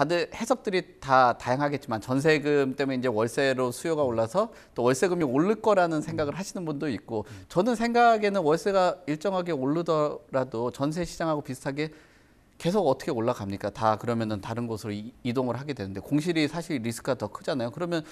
다들 해석들이 다 다양하겠지만 전세금 때문에 이제 월세로 수요가 올라서 또 월세금이 오를 거라는 생각을 하시는 분도 있고 저는 생각에는 월세가 일정하게 오르더라도 전세 시장하고 비슷하게 계속 어떻게 올라갑니까? 다 그러면은 다른 곳으로 이- 이동을 하게 되는데 공실이 사실 리스크가 더 크잖아요. 그러면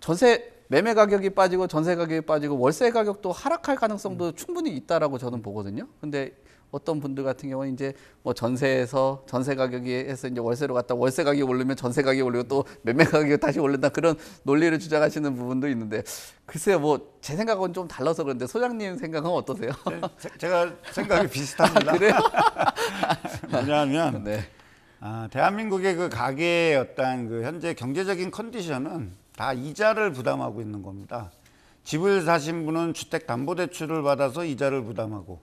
전세 매매 가격이 빠지고 전세 가격이 빠지고 월세 가격도 하락할 가능성도 충분히 있다라고 저는 보거든요. 근데 어떤 분들 같은 경우는 이제 뭐 전세에서 전세 가격이 해서 이제 월세로 갔다 월세 가격이 오르면 전세 가격이 오르고 또 매매 가격이 다시 오른다 그런 논리를 주장하시는 부분도 있는데 글쎄요 뭐 제 생각은 좀 달라서 그런데 소장님 생각은 어떠세요? 제- 제가 생각이 비슷합니다. 그래요? 왜냐하면 네. 아, 대한민국의 그 가계의 어떤 그 현재 경제적인 컨디션은 다 이자를 부담하고 있는 겁니다. 집을 사신 분은 주택담보대출을 받아서 이자를 부담하고,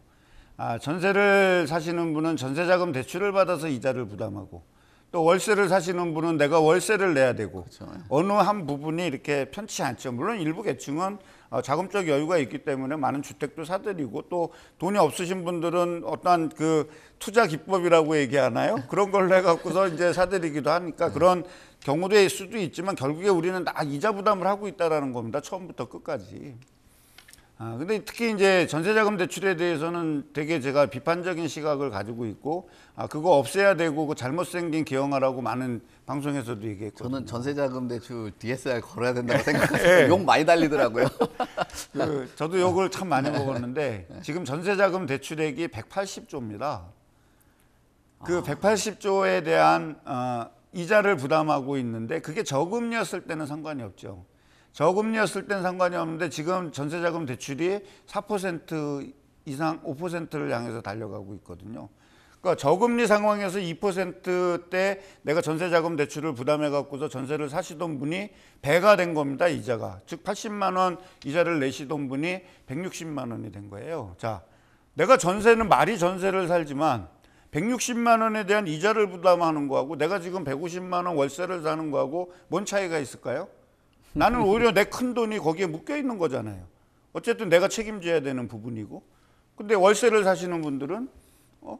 아, 전세를 사시는 분은 전세자금 대출을 받아서 이자를 부담하고, 또 월세를 사시는 분은 내가 월세를 내야 되고, 그렇죠. 어느 한 부분이 이렇게 편치 않죠. 물론 일부 계층은 어, 자금적 여유가 있기 때문에 많은 주택도 사들이고 또 돈이 없으신 분들은 어떠한 그 투자 기법이라고 얘기하나요? 그런 걸로 해갖고서 이제 사들이기도 하니까 그런 경우일 수도 있지만 결국에 우리는 다 이자 부담을 하고 있다라는 겁니다. 처음부터 끝까지. 아, 근데 특히 이제 전세자금 대출에 대해서는 되게 제가 비판적인 시각을 가지고 있고, 아, 그거 없애야 되고, 그 잘못 생긴 개혁하라고 많은 방송에서도 얘기했거든요. 저는 전세자금 대출 DSR 걸어야 된다고 생각해서 욕 많이 달리더라고요. 그 저도 욕을 참 많이 먹었는데 지금 전세자금 대출액이 180조입니다. 그 180조에 대한 어, 이자를 부담하고 있는데 그게 저금리였을 때는 상관이 없죠. 저금리였을 때는 상관이 없는데 지금 전세자금 대출이 4% 이상 5%를 향해서 달려가고 있거든요. 그러니까 저금리 상황에서 2%대 내가 전세자금 대출을 부담해 갖고서 전세를 사시던 분이 배가 된 겁니다 이자가 즉 80만 원 이자를 내시던 분이 160만 원이 된 거예요. 자, 내가 전세는 말이 전세를 살지만 160만 원에 대한 이자를 부담하는 거하고 내가 지금 150만 원 월세를 사는 거하고 뭔 차이가 있을까요? 나는 오히려 내 큰 돈이 거기에 묶여 있는 거잖아요. 어쨌든 내가 책임져야 되는 부분이고. 근데 월세를 사시는 분들은 어?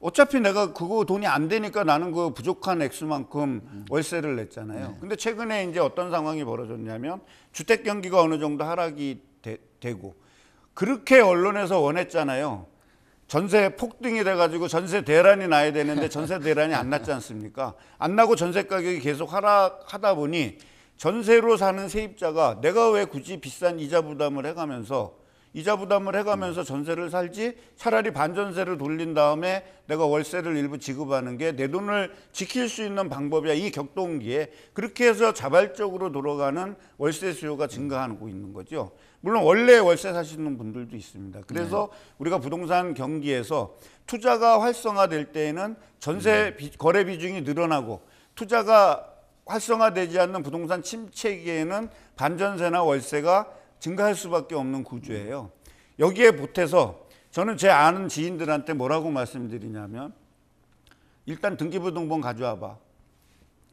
어차피 내가 그거 돈이 안 되니까 나는 그 부족한 액수만큼 월세를 냈잖아요. 근데 최근에 이제 어떤 상황이 벌어졌냐면 주택 경기가 어느 정도 하락이 되, 되고 그렇게 언론에서 원했잖아요. 전세 폭등이 돼가지고 전세 대란이 나야 되는데 전세 대란이 안 났지 않습니까? 안 나고 전세 가격이 계속 하락하다 보니 전세로 사는 세입자가 내가 왜 굳이 비싼 이자 부담을 해가면서 이자 부담을 해가면서 전세를 살지 차라리 반전세를 돌린 다음에 내가 월세를 일부 지급하는 게 내 돈을 지킬 수 있는 방법이야 이 격동기에 그렇게 해서 자발적으로 돌아가는 월세 수요가 증가하고 있는 거죠. 물론 원래 월세 사시는 분들도 있습니다. 그래서 우리가 부동산 경기에서 투자가 활성화될 때에는 전세 비- 거래 비중이 늘어나고 투자가 활성화되지 않는 부동산 침체기에는 반전세나 월세가 증가할 수밖에 없는 구조예요. 여기에 보태서 저는 제 아는 지인들한테 뭐라고 말씀드리냐면 일단 등기부등본 가져와 봐.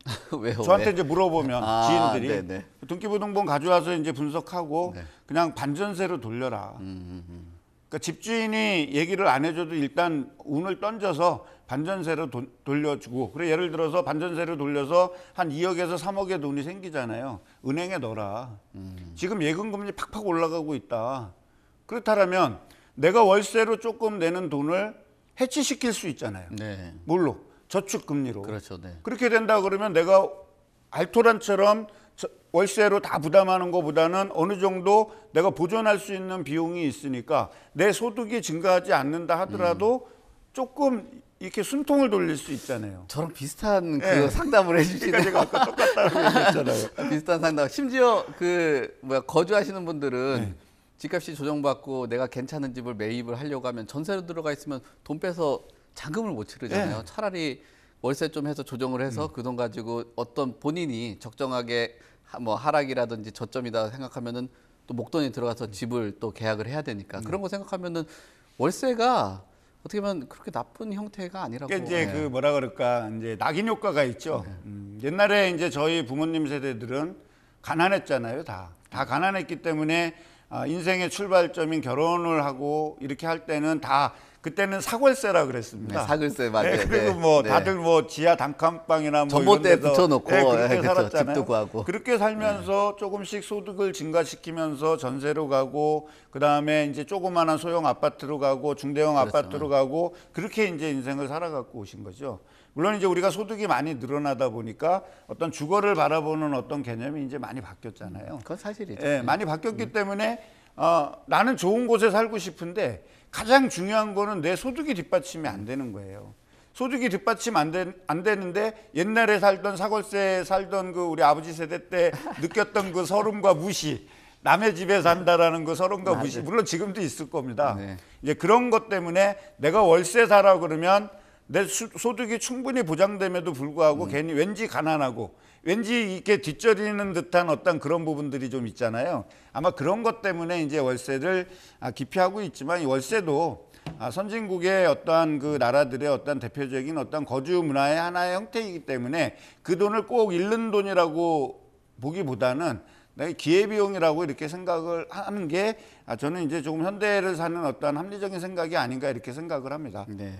왜요? 저한테 왜? 이제 물어보면 아, 지인들이 네네. 등기부등본 가져와서 이제 분석하고 네. 그냥 반전세로 돌려라. 음, 그러니까 집주인이 얘기를 안 해줘도 일단 운을 던져서 반전세로 돈- 돌려주고 그래 예를 들어서 반전세로 돌려서 한 2억에서 3억의 돈이 생기잖아요. 은행에 넣어라. 음. 지금 예금금리 팍팍 올라가고 있다. 그렇다면 내가 월세로 조금 내는 돈을 해치시킬 수 있잖아요. 네. 뭘로? 저축 금리로. 그렇죠. 네. 그렇게 된다 그러면 내가 알토란처럼 저- 월세로 다 부담하는 것보다는 어느 정도 내가 보존할 수 있는 비용이 있으니까 내 소득이 증가하지 않는다 하더라도 조금 이렇게 숨통을 돌릴 수 있잖아요. 저랑 비슷한 그 네. 상담을 그러니까 해주시는 제가 아까 똑같다고 얘기했잖아요. 비슷한 상담. 심지어 그 뭐야 거주하시는 분들은 네. 집값이 조정받고 내가 괜찮은 집을 매입을 하려고 하면 전세로 들어가 있으면 돈 빼서 잔금을 못 치르잖아요. 네. 차라리 월세 좀 해서 조정을 해서 음. 그돈 가지고 어떤 본인이 적정하게 하- 뭐 하락이라든지 저점이다 생각하면은 또 목돈이 들어가서 집을 또 계약을 해야 되니까 네. 그런 거 생각하면은 월세가 어떻게 보면 그렇게 나쁜 형태가 아니라고. 그러니까 이제 네. 그 뭐라 그럴까 이제 낙인 효과가 있죠. 음, 옛날에 이제 저희 부모님 세대들은 가난했잖아요. 다 다 가난했기 때문에 아, 인생의 출발점인 결혼을 하고 이렇게 할 때는 다 그때는 사골세라 네, 그랬습니다. 사글세 맞아요. 네, 그리고 네, 뭐 네. 다들 뭐 지하 단칸방이나 뭐 전봇대 이런 데서 붙여놓고, 네, 그렇게 예, 그쵸. 살았잖아요. 집도 구하고. 그렇게 살면서 조금씩 소득을 증가시키면서 전세로 가고 그 다음에 이제 조그마한 소형 아파트로 가고 중대형 그렇죠. 아파트로 가고 그렇게 이제 인생을 살아갖고 오신 거죠. 물론 이제 우리가 소득이 많이 늘어나다 보니까 어떤 주거를 바라보는 어떤 개념이 이제 많이 바뀌었잖아요. 그건 사실이죠. 예, 많이 바뀌었기 때문에 어, 나는 좋은 곳에 살고 싶은데 가장 중요한 거는 내 소득이 뒷받침이 안 되는 거예요. 소득이 뒷받침 안, 되, 안 되는데 옛날에 살던 사골세 살던 그 우리 아버지 세대 때 느꼈던 그 서름과 무시 남의 집에 산다라는 그 서름과 무시 물론 지금도 있을 겁니다. 네. 이제 그런 것 때문에 내가 월세 살아 그러면 내 수- 소득이 충분히 보장됨에도 불구하고 괜히 왠지 가난하고 왠지 이렇게 뒷저리는 듯한 어떤 그런 부분들이 좀 있잖아요. 아마 그런 것 때문에 이제 월세를 아, 기피하고 있지만 이 월세도 아, 선진국의 어떠한 그 나라들의 어떤 대표적인 어떤 거주 문화의 하나의 형태이기 때문에 그 돈을 꼭 잃는 돈이라고 보기보다는 기회비용이라고 이렇게 생각을 하는 게 아, 저는 이제 조금 현대를 사는 어떤 합리적인 생각이 아닌가 이렇게 생각을 합니다. 네.